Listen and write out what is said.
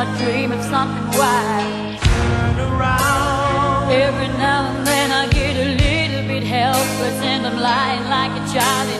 I dream of something wild. Turn around. Every now and then I get a little bit helpless and I'm lying like a child